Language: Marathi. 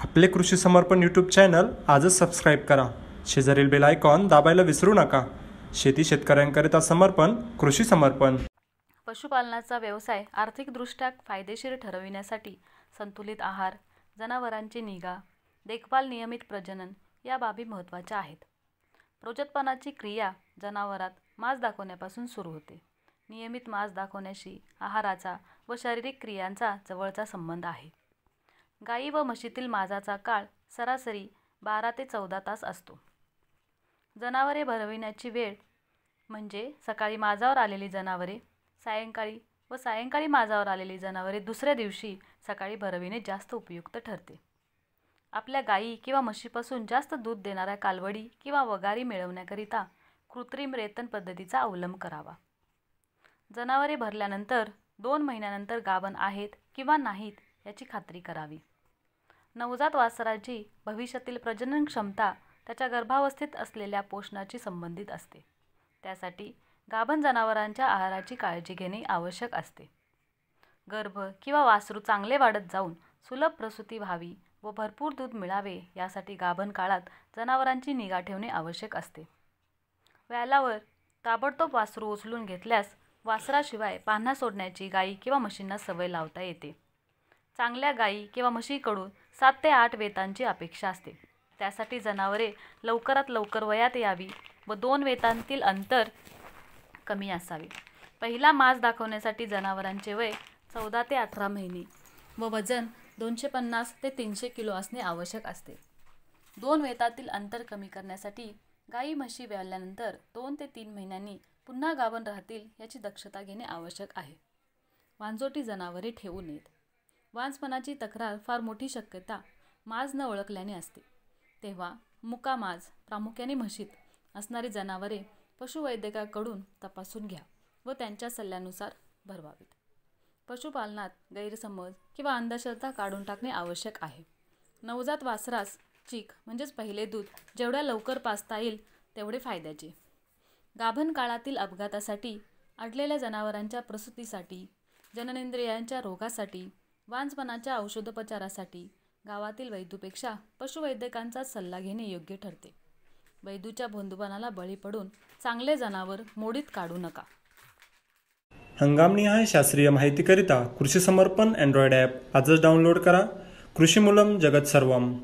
आपले कृषी समर्पण यूट्यूब चॅनल आजच सबस्क्राईब करा. शेजारील बेल आयकॉन दाबायला विसरू नका. शेती शेतकऱ्यांकरिता समर्पण कृषी समर्पण. पशुपालनाचा व्यवसाय आर्थिकदृष्ट्या फायदेशीर ठरविण्यासाठी संतुलित आहार जनावरांची निगा देखभाल नियमित प्रजनन या बाबी महत्त्वाच्या आहेत. प्रोजतपणाची क्रिया जनावरात मांस दाखवण्यापासून सुरू होते. नियमित मांस दाखवण्याशी आहाराचा व शारीरिक क्रियांचा जवळचा संबंध आहे. गाई व म्हशीतील माजाचा काळ सरासरी बारा ते चौदा तास असतो. जनावरे भरविण्याची वेळ म्हणजे सकाळी माझावर आलेली जनावरे सायंकाळी व सायंकाळी माझावर आलेली जनावरे दुसऱ्या दिवशी सकाळी भरविणे जास्त उपयुक्त ठरते. आपल्या गायी किंवा म्हशीपासून जास्त दूध देणाऱ्या कालवडी किंवा वगारी मिळवण्याकरिता कृत्रिम रेतन पद्धतीचा अवलंब करावा. जनावरे भरल्यानंतर दोन महिन्यानंतर गाभण आहेत किंवा नाहीत याची खात्री करावी. नवजात वासराची भविष्यातील प्रजनन क्षमता त्याच्या गर्भावस्थेत असलेल्या पोषणाची संबंधित असते. त्यासाठी गाभण जनावरांच्या आहाराची काळजी घेणे आवश्यक असते. गर्भ किंवा वासरू चांगले वाढत जाऊन सुलभ प्रसूती व्हावी व भरपूर दूध मिळावे यासाठी गाभण काळात जनावरांची निगा ठेवणे आवश्यक असते. व्यालावर ताबडतोब वासरू उचलून घेतल्यास वासराशिवाय पान्हा सोडण्याची गायी किंवा म्हशींना सवय लावता येते. चांगल्या गायी किंवा म्हशीकडून सात ते आठ वेतांची अपेक्षा असते. त्यासाठी जनावरे लवकरात लवकर वयात यावी व दोन वेतांतील अंतर कमी असावे. पहिला मास दाखवण्यासाठी जनावरांचे वय चौदा ते अठरा महिने व वजन दोनशे पन्नास ते तीनशे किलो असणे आवश्यक असते. दोन वेतातील अंतर कमी करण्यासाठी गाई म्हशी व्याल्यानंतर दोन ते तीन महिन्यांनी पुन्हा गावन राहतील याची दक्षता घेणे आवश्यक आहे. वांजोटी जनावरे ठेवू नयेत. वांजपणाची तक्रार फार मोठी शक्यता माज न ओळखल्याने असते. तेव्हा मुका माज प्रामुख्याने म्हशीत असणारी जनावरे पशुवैद्यकाकडून तपासून घ्या व त्यांच्या सल्ल्यानुसार भरवावीत. पशुपालनात गैरसमज किंवा अंधश्रद्धा काढून टाकणे आवश्यक आहे. नवजात वासरास चीक म्हणजेच पहिले दूध जेवढ्या लवकर पाचता येईल तेवढे फायद्याचे. गाभण काळातील अपघातासाठी अडलेल्या जनावरांच्या प्रसूतीसाठी जननेंद्रियांच्या रोगासाठी वांजपणाच्या औषधोपचारासाठी गावातील वैद्यूपेक्षा पशुवैद्यकांचा सल्ला घेणे योग्य ठरते. वैद्यूच्या भोंदूपणाला बळी पडून चांगले जनावर मोडीत काढू नका. हंगामनिहाय शास्त्रीय माहितीकरिता. कृषी समर्पण अँड्रॉइड ॲप आजच डाउनलोड करा. कृषी मूलम जगत सर्वम.